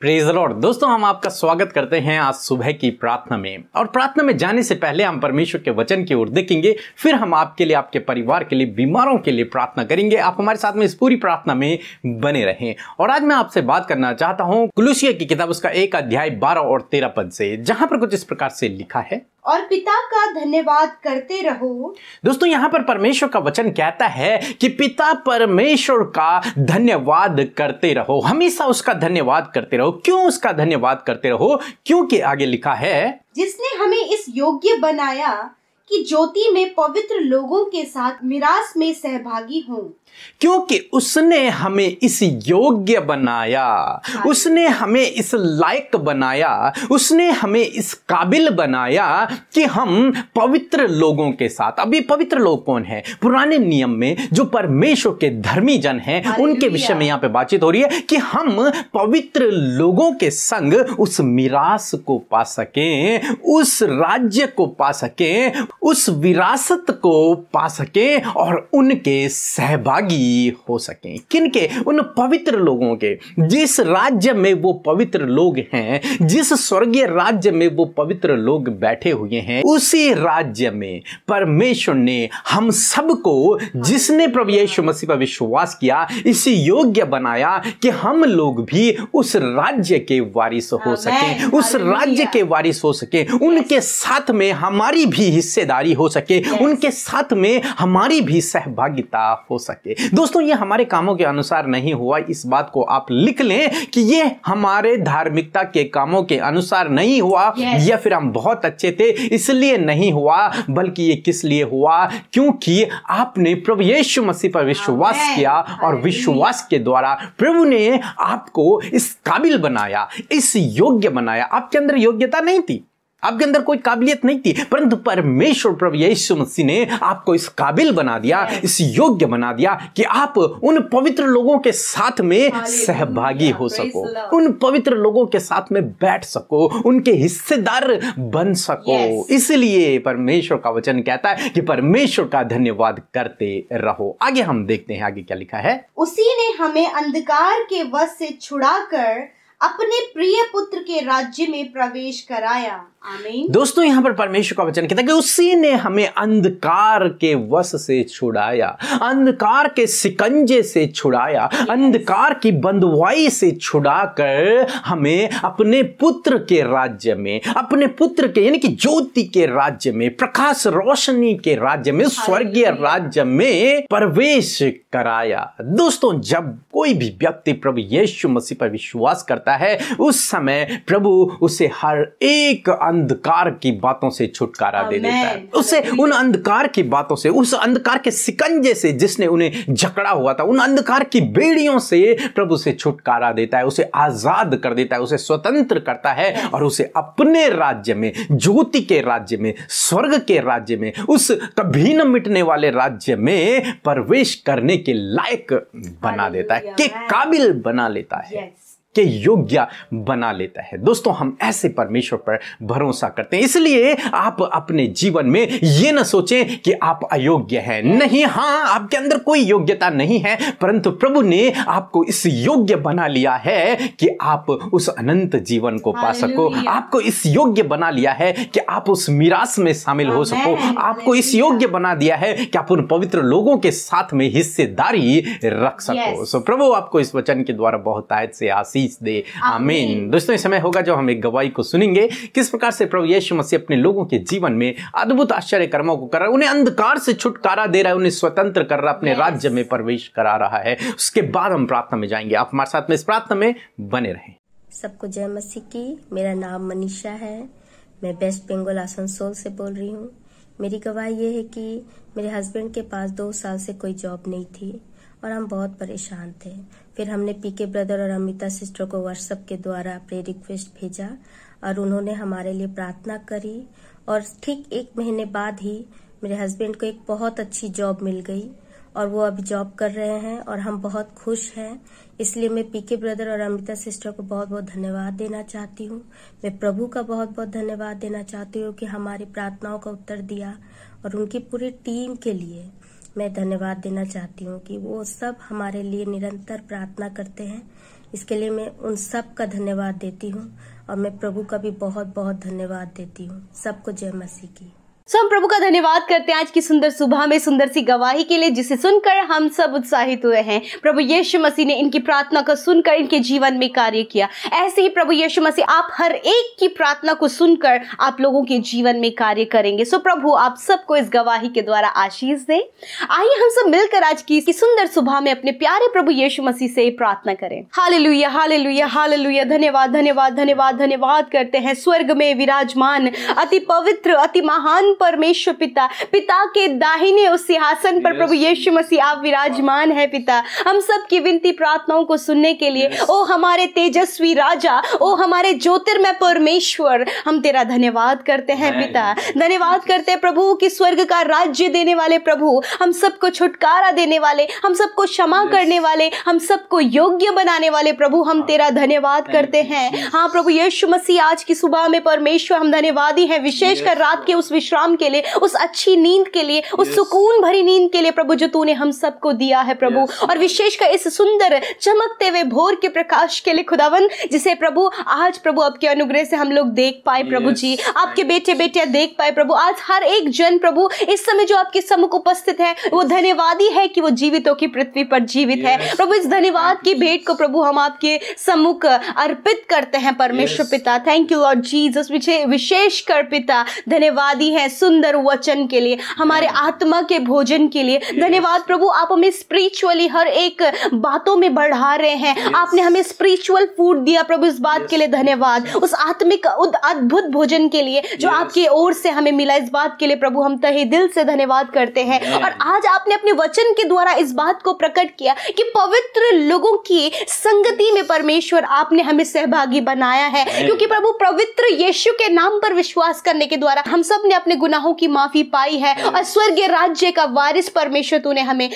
Praise Lord दोस्तों, हम आपका स्वागत करते हैं आज सुबह की प्रार्थना में। और प्रार्थना में जाने से पहले हम परमेश्वर के वचन की ओर देखेंगे, फिर हम आपके लिए, आपके परिवार के लिए, बीमारों के लिए प्रार्थना करेंगे। आप हमारे साथ में इस पूरी प्रार्थना में बने रहें। और आज मैं आपसे बात करना चाहता हूँ, कुलुसिया की किताब उसका एक अध्याय बारह और तेरह पद से, जहाँ पर कुछ इस प्रकार से लिखा है। और पिता का धन्यवाद करते रहो। दोस्तों यहाँ पर परमेश्वर का वचन कहता है कि पिता परमेश्वर का धन्यवाद करते रहो। हमेशा उसका धन्यवाद करते रहो। क्यों उसका धन्यवाद करते रहो? क्योंकि आगे लिखा है जिसने हमें इस योग्य बनाया कि ज्योति में पवित्र लोगों के साथ मिरास में सहभागी हों। क्योंकि उसने हमें इस योग्य बनाया उसने हमें इस लायक बनाया उसने हमें इस काबिल बनाया कि हम पवित्र लोगों के साथ। अभी पवित्र लोग कौन है? पुराने नियम में जो परमेश्वर के धर्मी जन हैं उनके विषय में यहाँ पे बातचीत हो रही है कि हम पवित्र लोगों के संग उस मिरास को पा सके उस राज्य को पा सके उस विरासत को पा सके और उनके सहभागी हो सकें। किनके उन पवित्र लोगों के। जिस राज्य में वो पवित्र लोग हैं जिस स्वर्गीय राज्य में वो पवित्र लोग बैठे हुए हैं उसी राज्य में परमेश्वर ने हम सबको जिसने प्रभु यीशु मसीह पर विश्वास किया इसी योग्य बनाया कि हम लोग भी उस राज्य के वारिस हो सके उस राज्य के वारिस हो सके। उनके साथ में हमारी भी हिस्सेदारी हो सके उनके साथ में हमारी भी सहभागिता हो सके। दोस्तों ये हमारे कामों के अनुसार नहीं हुआ। इस बात को आप लिख लें कि ये हमारे धार्मिकता के कामों के अनुसार नहीं हुआ yes. या फिर हम बहुत अच्छे थे इसलिए नहीं हुआ बल्कि ये किस लिए हुआ? क्योंकि आपने प्रभु यीशु मसीह पर विश्वास किया और विश्वास के द्वारा प्रभु ने आपको इस काबिल बनाया इस योग्य बनाया। आपके अंदर योग्यता नहीं थी। आपके अंदर कोई काबिलियत नहीं थी परंतु परमेश्वर प्रभु यीशु मसीह ने आपको इस काबिल बना दिया इस योग्य बना दिया कि आप उन पवित्र लोगों के साथ में सहभागी हो सको उन पवित्र लोगों के साथ में बैठ सको उनके हिस्सेदार बन सको। इसलिए परमेश्वर का वचन कहता है कि परमेश्वर का धन्यवाद करते रहो। आगे हम देखते हैं आगे क्या लिखा है। उसी ने हमें अंधकार के वश से छुड़ाकर अपने प्रिय पुत्र के राज्य में प्रवेश कराया। आमीन। दोस्तों यहाँ पर परमेश्वर का वचन कहता है कि उसी ने हमें अंधकार के वश से छुड़ाया अंधकार के सिकंजे से छुड़ाया अंधकार की बंदवाई से छुड़ाकर हमें अपने पुत्र के राज्य में अपने पुत्र के यानी कि ज्योति के राज्य में प्रकाश रोशनी के राज्य में स्वर्गीय राज्य में प्रवेश कराया। दोस्तों जब कोई भी व्यक्ति प्रभु यीशु मसीह पर विश्वास करता है। उस समय प्रभु उसे हर एक अंधकार की बातों से छुटकारा दे देता है। उसे उन अंधकार की बातों से उस अंधकार के सिकंजे से जिसने उन्हें जकड़ा हुआ था उन अंधकार की बेड़ियों से प्रभु से छुटकारा देता है उसे आज़ाद कर देता है उसे स्वतंत्र करता है और उसे अपने राज्य में ज्योति के राज्य में स्वर्ग के राज्य में उस कभी न मिटने वाले राज्य में प्रवेश करने के लायक बना देता है के काबिल बना लेता है। के योग्य बना लेता है। दोस्तों हम ऐसे परमेश्वर पर भरोसा करते हैं। इसलिए आप अपने जीवन में ये ना सोचें कि आप अयोग्य हैं। नहीं हाँ आपके अंदर कोई योग्यता नहीं है परंतु प्रभु ने आपको इस योग्य बना लिया है कि आप उस अनंत जीवन को पा सको। आपको इस योग्य बना लिया है कि आप उस मिरास में शामिल हो सको। आपको इस योग्य बना दिया है कि आप उन पवित्र लोगों के साथ में हिस्सेदारी रख सको। सो प्रभु आपको इस वचन के द्वारा बहुत आयत से आसी आशीष दे आमीन दोस्तों इस समय होगा जो हम एक गवाही को सुनेंगे। किस प्रकार से प्रभु यीशु मसीह अपने लोगों के जीवन में अद्भुत आश्चर्य कर्मों को कर रहा है उन्हें अंधकार से छुटकारा दे रहा है उन्हें स्वतंत्र कर रहा है अपने राज्य में प्रवेश करा रहा है। उसके बाद हम प्रार्थना में जाएँगे। आप हमारे साथ में इस प्रार्थना में बने रहें। सबको जय मसीह की। मेरा नाम मनीषा है। मैं वेस्ट बंगाल आसनसोल से बोल रही हूँ। मेरी गवाही ये है कि मेरे हस्बैंड के पास दो साल से कोई जॉब नहीं थी। और हम बहुत परेशान थे। फिर हमने पीके ब्रदर और अमिता सिस्टर को व्हाट्सएप के द्वारा प्रे रिक्वेस्ट भेजा और उन्होंने हमारे लिए प्रार्थना करी और ठीक एक महीने बाद ही मेरे हस्बैंड को एक बहुत अच्छी जॉब मिल गई और वो अभी जॉब कर रहे हैं और हम बहुत खुश हैं। इसलिए मैं पीके ब्रदर और अमिता सिस्टर को बहुत बहुत धन्यवाद देना चाहती हूँ। मैं प्रभु का बहुत बहुत धन्यवाद देना चाहती हूँ कि हमारी प्रार्थनाओं का उत्तर दिया और उनकी पूरी टीम के लिए मैं धन्यवाद देना चाहती हूँ कि वो सब हमारे लिए निरंतर प्रार्थना करते हैं। इसके लिए मैं उन सब का धन्यवाद देती हूँ और मैं प्रभु का भी बहुत बहुत धन्यवाद देती हूँ। सबको जय मसीह की। सो हम प्रभु का धन्यवाद करते हैं आज की सुंदर सुबह में, सुंदर सी गवाही के लिए, जिसे सुनकर हम सब उत्साहित हुए हैं। प्रभु यीशु मसीह ने इनकी प्रार्थना को सुनकर, इनके जीवन में कार्य किया। ऐसे ही प्रभु यीशु मसीह, आप हर एक की प्रार्थना को सुनकर, आप लोगों के जीवन में कार्य करेंगे। सो प्रभु, आप सबको इस गवाही के द्वारा आशीष दें। आइए हम सब मिलकर आज की इस सुंदर सुबह में अपने प्यारे प्रभु यीशु मसीह से प्रार्थना करें। हाल लुया हाल लुया हाल लुया धन्यवाद धन्यवाद धन्यवाद धन्यवाद करते हैं स्वर्ग में विराजमान, अति पवित्र, अति महान परमेश्वर पिता पिता के दाहिने उस सिंहासन पर प्रभु यीशु मसीह आप विराजमान है पिता। हम सब की विनती प्रार्थनाओं को सुनने के लिए ओ हमारे तेजस्वी राजा ओ हमारे ज्योतिर्मय परमेश्वर हम तेरा धन्यवाद करते हैं पिता। धन्यवाद करते हैं प्रभु की स्वर्ग का राज्य देने वाले प्रभु हम सबको छुटकारा देने वाले हम सबको क्षमा करने वाले हम सबको योग्य बनाने वाले प्रभु हम तेरा धन्यवाद करते हैं। हाँ प्रभु यीशु मसीह आज की सुबह में परमेश्वर हम धन्यवादी हैं। विशेषकर रात के उस विश्राम के लिए उस अच्छी नींद के लिए उस सुकून भरी नींद के लिए प्रभु जो तूने हम सबको दिया है प्रभु। और विशेषकर इस सुंदर चमकते हुए भोर के प्रकाश के लिए खुदावन जिसे प्रभु आज प्रभु आपके अनुग्रह से हम लोग देख पाए प्रभु जी। आपके बेटे बेटियाँ देख पाए प्रभु। आज हर एक जन प्रभु इस समय जो आपके सम्मुख उपस्थित है वो धन्यवादी है कि वो जीवितों की पृथ्वी पर जीवित है। प्रभु इस धन्यवाद की भेंट को प्रभु हम आपके सम्मुख अर्पित करते हैं परमेश्वर पिता। थैंक यू लॉर्ड जीसस विशेष कर पिता धन्यवादी है सुंदर वचन के लिए हमारे आत्मा के भोजन के लिए। धन्यवाद प्रभु आप हमें स्पिरिचुअली हर एक बातों में बढ़ा रहे हैं। आपने हमें स्पिरिचुअल फ़ूड दिया प्रभु इस बात के लिए धन्यवाद। उस आत्मिक अद्भुत भोजन के लिए जो आपकी ओर से हमें मिला इस बात के लिए प्रभु हम तहे दिल से धन्यवाद करते हैं। और आज आपने अपने वचन के द्वारा इस बात को प्रकट किया कि पवित्र लोगों की संगति में परमेश्वर आपने हमें सहभागी बनाया है। क्योंकि प्रभु पवित्र यीशु के नाम पर विश्वास करने के द्वारा हम सबने अपने गुनाहों की माफ़ी पाई है और स्वर्गीय राज्य का वारिस परमेश्वर तूने हमें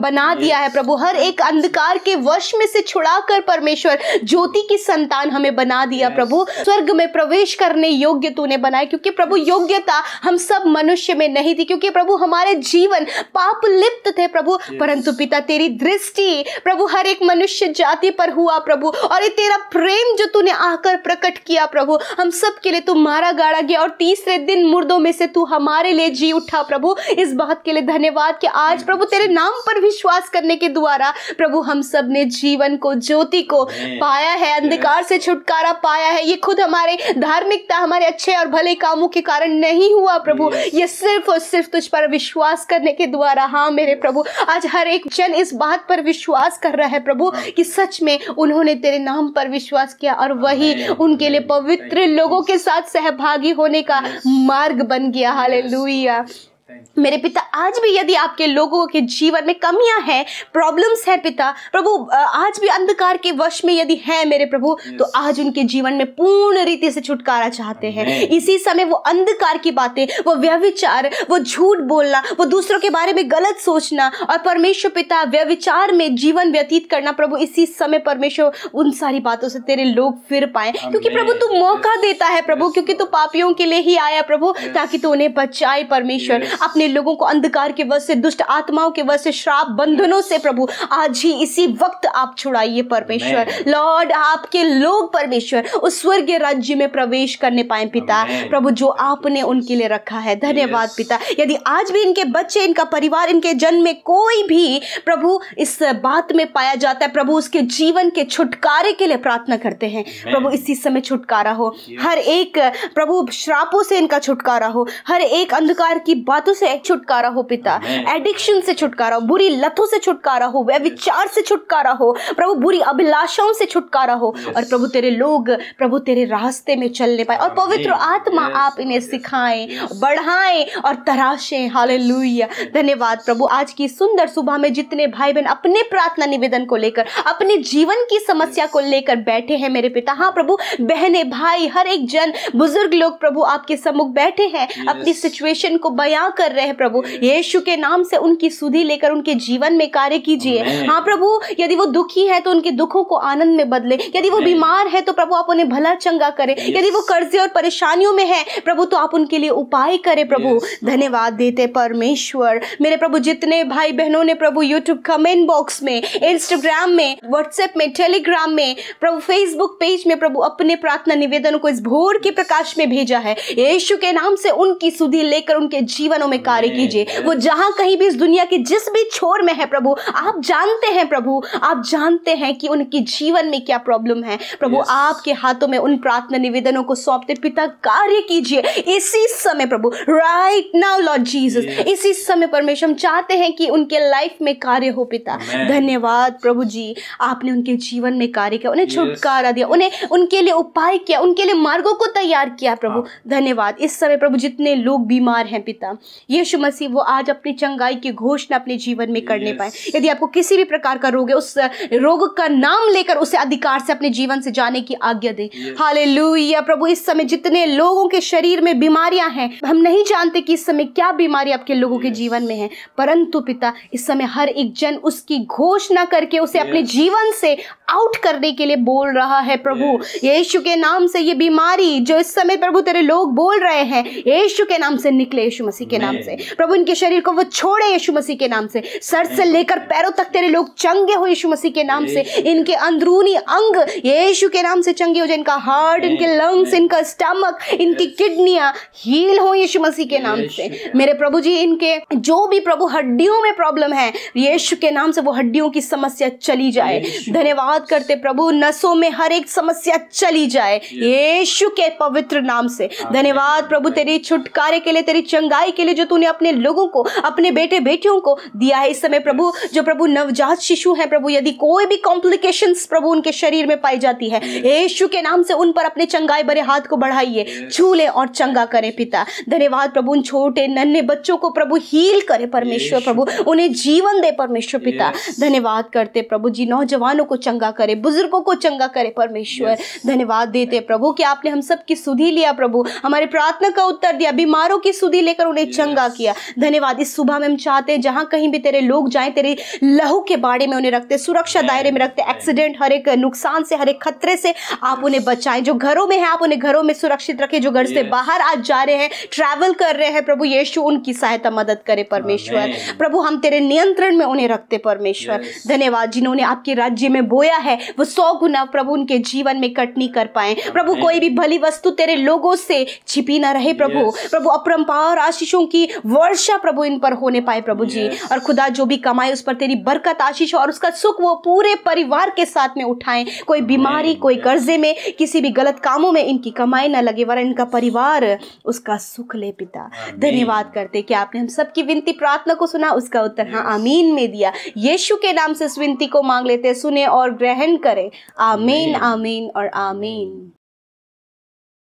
बना दिया है प्रभु। हर एक अंधकार के वश में से छुड़ाकर परमेश्वर ज्योति की संतान हमें बना दिया प्रभु। स्वर्ग में प्रवेश करने योग्य तूने बनाया क्योंकि प्रभु योग्यता हम सब मनुष्य में नहीं थी क्योंकि प्रभु हमारे जीवन पाप लिप्त थे प्रभु। परंतु पिता तेरी दृष्टि प्रभु हर एक मनुष्य जाति पर हुआ प्रभु। और ये तेरा प्रेम जो तूने आकर प्रकट किया प्रभु हम सब के लिए तू मारा गाड़ा गया और तीसरे दिन मुर्दों में से तू हमारे लिए जी उठा प्रभु। इस बात के लिए धन्यवाद कि आज प्रभु तेरे नाम पर विश्वास करने के द्वारा प्रभु हम सबने जीवन को ज्योति को पाया है अंधकार से छुटकारा पाया है। ये खुद हमारे धार्मिकता हमारे अच्छे और भले कामों के कारण नहीं हुआ प्रभु। ये सिर्फ़ और सिर्फ़ तुझ पर विश्वास करने के द्वारा। हाँ मेरे प्रभु आज हर एक जन इस बात पर विश्वास कर रहा है प्रभु कि सच में उन्होंने तेरे नाम पर विश्वास किया और वही उनके लिए पवित्र लोगों के साथ सहभागी होने का मार्ग बन गया हालेलुया मेरे पिता आज भी यदि आपके लोगों के जीवन में कमियाँ हैं प्रॉब्लम्स हैं पिता प्रभु आज भी अंधकार के वश में यदि है मेरे प्रभु yes. तो आज उनके जीवन में पूर्ण रीति से छुटकारा चाहते हैं। इसी समय वो अंधकार की बातें वो व्यविचार वो झूठ बोलना वो दूसरों के बारे में गलत सोचना और परमेश्वर पिता व्यविचार में जीवन व्यतीत करना प्रभु इसी समय परमेश्वर उन सारी बातों से तेरे लोग फिर पाए। क्योंकि प्रभु तू मौका देता है प्रभु क्योंकि तू पापियों के लिए ही आया प्रभु ताकि तू उन्हें बचाए परमेश्वर। अपने लोगों को अंधकार के वश से दुष्ट आत्माओं के वश से श्राप बंधनों से प्रभु आज ही इसी वक्त आप छुड़ाइए परमेश्वर। लॉर्ड आपके लोग परमेश्वर उस स्वर्गीय राज्य में प्रवेश करने पाए पिता। प्रभु जो आपने उनके लिए रखा है धन्यवाद पिता। यदि आज भी इनके बच्चे इनका परिवार इनके जन्म में कोई भी प्रभु इस बात में पाया जाता है प्रभु उसके जीवन के छुटकारे के लिए प्रार्थना करते हैं। प्रभु इसी समय छुटकारा हो। हर एक प्रभु श्रापों से इनका छुटकारा हो। हर एक अंधकार की बातों से छुटकारा हो पिता एडिक्शन से छुटकारा हो बुरी लतों से छुटकारा हो व्यविचार से छुटकारा हो प्रभु बुरी अभिलाषाओं से छुटकारा हो। और प्रभु तेरे लोग प्रभु तेरे रास्ते में चलने पाए और पवित्र आत्मा आप इन्हें सिखाएँ बढ़ाएँ और तराशें। हालेलुया धन्यवाद प्रभु आज की सुंदर सुबह में जितने भाई बहन अपने प्रार्थना निवेदन को लेकर अपने जीवन की समस्या को लेकर बैठे हैं मेरे पिता। हाँ प्रभु बहने भाई हर एक जन बुज़ुर्ग लोग प्रभु आपके सम्मुख बैठे हैं। अपनी सिचुएशन को बयां कर रहे हैं प्रभु। यीशु के नाम से उनकी सुधि लेकर उनके जीवन में कार्य कीजिए। हाँ प्रभु यदि वो दुखी है तो उनके दुखों को आनंद में बदले। यदि वो बीमार है तो प्रभु आप उन्हें भला चंगा करें। यदि वो कर्जे और परेशानियों में है प्रभु तो आप उनके लिए उपाय करें प्रभु। धन्यवाद देते परमेश्वर। मेरे प्रभु जितने भाई बहनों ने प्रभु यूट्यूब कमेंट बॉक्स में इंस्टाग्राम में व्हाट्सएप में टेलीग्राम में प्रभु फेसबुक पेज में प्रभु अपने प्रार्थना निवेदन को इस भोर के प्रकाश में भेजा है। यीशु के नाम से उनकी सुधि लेकर उनके जीवनों में कार्य कीजिए। वो जहाँ कहीं भी इस दुनिया के जिस भी छोर में है प्रभु आप जानते हैं प्रभु आप जानते हैं कि उनके जीवन में क्या प्रॉब्लम है। प्रभु आपके हाथों में उन प्रार्थना निवेदनों को सौंपते पिता कार्य कीजिए। इसी समय प्रभु राइट नाउ लॉर्ड जीसस इसी समय परमेश्वर हम चाहते हैं कि उनके लाइफ में कार्य हो पिता। धन्यवाद प्रभु जी आपने उनके जीवन में कार्य किया उन्हें छुटकारा दिया उन्हें उनके लिए उपाय किया उनके लिए मार्गों को तैयार किया प्रभु। धन्यवाद। इस समय प्रभु जितने लोग बीमार हैं पिता यीशु मसीह वो आज अपनी चंगाई की घोषणा अपने जीवन में करने पाए। यदि आपको किसी भी प्रकार का रोग है उस रोग का नाम लेकर उसे अधिकार से अपने जीवन से जाने की आज्ञा दे। हालेलुया प्रभु इस समय जितने लोगों के शरीर में बीमारियाँ हैं हम नहीं जानते कि इस समय क्या बीमारी आपके लोगों के जीवन में है परंतु पिता इस समय हर एक जन उसकी घोषणा करके उसे अपने जीवन से आउट करने के लिए बोल रहा है प्रभु। यीशु के नाम से ये बीमारी जो इस समय प्रभु तेरे लोग बोल रहे हैं यीशु के नाम से निकले यीशु मसीह के नाम से। प्रभु इनके शरीर को वो छोड़े यीशु मसीह के नाम से। सर से लेकर पैरों तक तेरे लोग चंगे हो यीशु मसीह के नाम से। इनके अंदरूनी अंग यीशु के नाम से चंगे हो जाए। इनका हार्ट इनके लंग्स इनका स्टमक इनकी किडनियाँ हील हो यीशु मसीह के नाम से। मेरे प्रभु जी इनके जो भी प्रभु हड्डियों में प्रॉब्लम है यीशु के नाम से वो हड्डियों की समस्या चली जाए। धन्यवाद करते प्रभु नसों में हर एक समस्या चली जाए। यीशु के पवित्र नाम से। धन्यवाद प्रभु तेरी छुटकारे के लिए तेरी चंगाई के लिए जो तूने अपने लोगों को अपने बेटे बेटियों को दिया है इस समय प्रभु जो प्रभु नवजात शिशु है प्रभु यदि कोई भी कॉम्प्लिकेशंस प्रभु उनके शरीर में पाई जाती है यीशु के नाम से उन पर अपने चंगाई भरे हाथ को बढ़ाइए छूले और चंगा करे पिता। धन्यवाद प्रभु उन छोटे नन्हे बच्चों को प्रभु हील करे परमेश्वर प्रभु उन्हें जीवन दे परमेश्वर पिता। धन्यवाद करते प्रभु जी नौजवानों को चंगा करे बुज़ुर्गों को चंगा करे परमेश्वर। धन्यवाद देते प्रभु कि आपने हम सब की सुधि लिया प्रभु हमारे प्रार्थना का उत्तर दिया बीमारों की सुधी लेकर उन्हें चंगा किया। धन्यवाद। इस सुबह में हम चाहते हैं जहाँ कहीं भी तेरे लोग जाएँ तेरे लहू के बाड़े में उन्हें रखते सुरक्षा दायरे में रखते एक्सीडेंट हर एक नुकसान से हर एक खतरे से आप उन्हें बचाएँ। जो घरों में है आप उन्हें घरों में सुरक्षित रखें जो घर से बाहर आज जा रहे हैं ट्रैवल कर रहे हैं प्रभु यीशु उनकी सहायता मदद करे परमेश्वर। प्रभु हम तेरे नियंत्रण में उन्हें रखते परमेश्वर। धन्यवाद। जिन्होंने आपके राज्य में बोया है वो सौ गुना प्रभु उनके जीवन में कटनी कर पाए। प्रभु कोई भी भली वस्तु तेरे लोगों से छिपी ना रहे प्रभु। प्रभु अपरंपार आशीषों की वर्षा प्रभु इन पर होने पाए प्रभु जी और खुदा जो भी कमाए उस पर तेरी बरकत आशीष और उसका सुख वो पूरे परिवार के साथ में उठाएँ। कोई बीमारी कोई कर्जे में किसी भी गलत कामों में इनकी कमाई ना लगे वरन इनका परिवार उसका सुख ले पिता। धन्यवाद करते कि आपने हम सबकी विनती प्रार्थना को सुना उसका उत्तर हाँ आमीन में दिया। यीशु के नाम से इस विनती को मांग लेते सुने और ग्रहण करें। आमीन आमीन और आमीन।